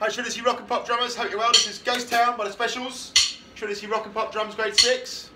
Hi Trinity Rock and Pop drummers, hope you're well. This is Ghost Town by the Specials. Trinity Rock and Pop drums, grade 6.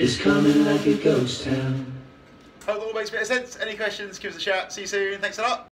It's coming like a ghost town. Hope that all makes a bit of sense. Any questions, give us a shout. See you soon. Thanks a lot.